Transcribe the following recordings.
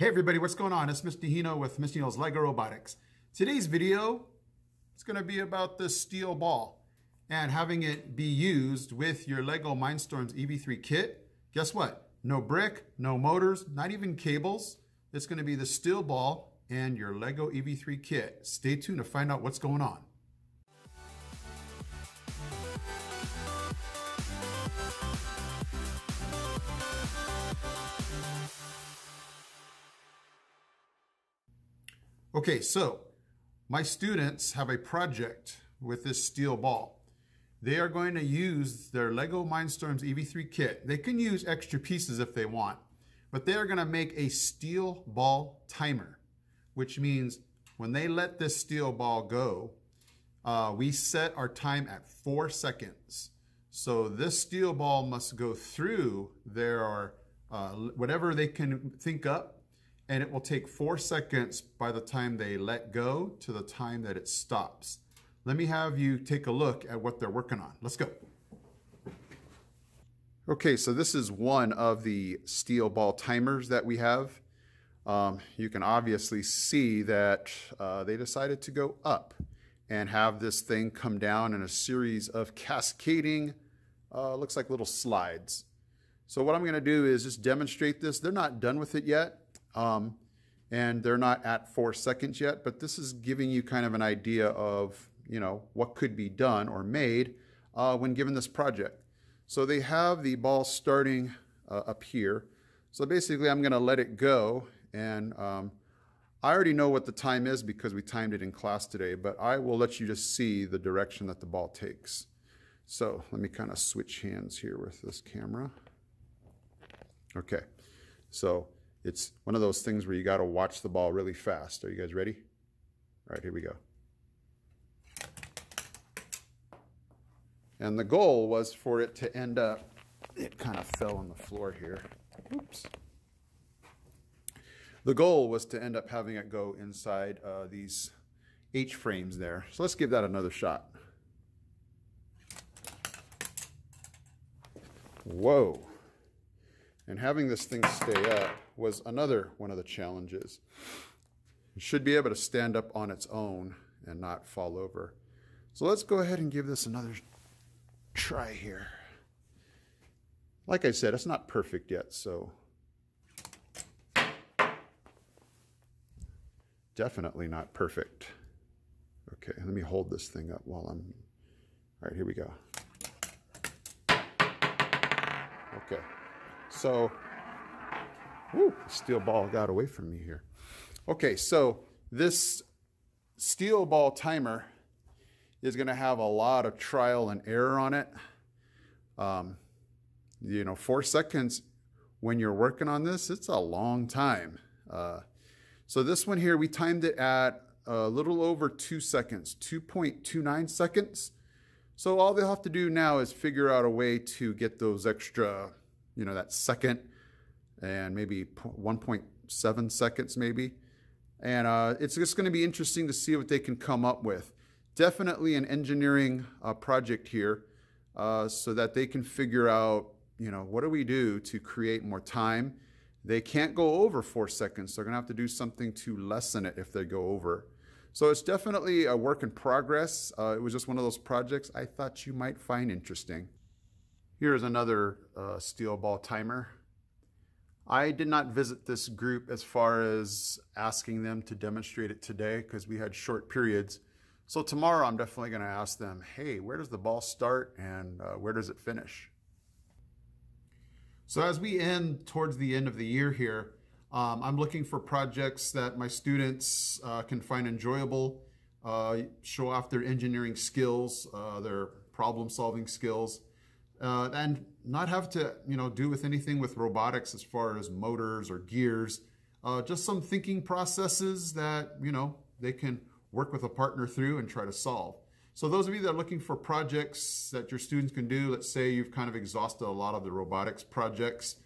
Hey everybody, what's going on? It's Mr. Hino with Mr. Hino's LEGO Robotics. Today's video is going to be about this steel ball and having it be used with your LEGO Mindstorms EV3 kit. Guess what? No brick, no motors, not even cables. It's going to be the steel ball and your LEGO EV3 kit. Stay tuned to find out what's going on. Okay, so my students have a project with this steel ball. They are going to use their LEGO Mindstorms EV3 kit. They can use extra pieces if they want, but they are going to make a steel ball timer, which means when they let this steel ball go, uh, we set our time at four seconds. So this steel ball must go through their, uh, whatever they can think up and it will take four seconds by the time they let go to the time that it stops. Let me have you take a look at what they're working on. Let's go. Okay, so this is one of the steel ball timers that we have. Um, you can obviously see that uh, they decided to go up and have this thing come down in a series of cascading, uh, looks like little slides. So what I'm gonna do is just demonstrate this. They're not done with it yet. Um, and they're not at four seconds yet, but this is giving you kind of an idea of, you know, what could be done or made uh, when given this project. So they have the ball starting uh, up here. So basically I'm gonna let it go and um, I already know what the time is because we timed it in class today, but I will let you just see the direction that the ball takes. So let me kind of switch hands here with this camera. Okay, so it's one of those things where you got to watch the ball really fast. Are you guys ready? All right, here we go. And the goal was for it to end up, it kind of fell on the floor here. Oops. The goal was to end up having it go inside uh, these H frames there. So let's give that another shot. Whoa. And having this thing stay up was another one of the challenges. It should be able to stand up on its own and not fall over. So let's go ahead and give this another try here. Like I said, it's not perfect yet, so definitely not perfect. Okay, let me hold this thing up while I'm, all right, here we go. Okay. So, whoo, steel ball got away from me here. Okay, so this steel ball timer is going to have a lot of trial and error on it. Um, you know, four seconds when you're working on this, it's a long time. Uh, so this one here, we timed it at a little over two seconds, 2.29 seconds. So all they'll have to do now is figure out a way to get those extra you know, that second and maybe 1.7 seconds maybe. And uh, it's just going to be interesting to see what they can come up with. Definitely an engineering uh, project here uh, so that they can figure out, you know, what do we do to create more time? They can't go over four seconds. They're going to have to do something to lessen it if they go over. So it's definitely a work in progress. Uh, it was just one of those projects I thought you might find interesting. Here's another uh, steel ball timer. I did not visit this group as far as asking them to demonstrate it today because we had short periods. So tomorrow I'm definitely going to ask them, hey, where does the ball start and uh, where does it finish? So as we end towards the end of the year here, um, I'm looking for projects that my students uh, can find enjoyable, uh, show off their engineering skills, uh, their problem solving skills, uh, and not have to, you know, do with anything with robotics as far as motors or gears. Uh, just some thinking processes that, you know, they can work with a partner through and try to solve. So those of you that are looking for projects that your students can do, let's say you've kind of exhausted a lot of the robotics projects,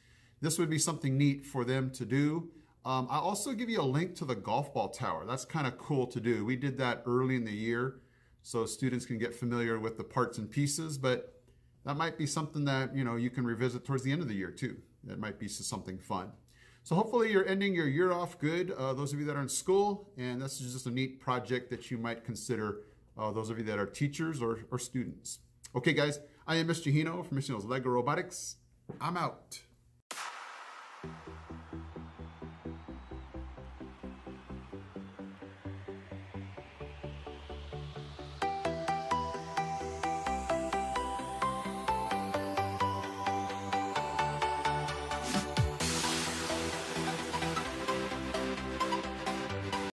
this would be something neat for them to do. Um, I'll also give you a link to the golf ball tower. That's kind of cool to do. We did that early in the year so students can get familiar with the parts and pieces, but that might be something that, you know, you can revisit towards the end of the year too. That might be something fun. So hopefully you're ending your year off good, uh, those of you that are in school, and this is just a neat project that you might consider, uh, those of you that are teachers or, or students. Okay, guys, I am Mr. Hino from Mr. Hino's Lego Robotics. I'm out.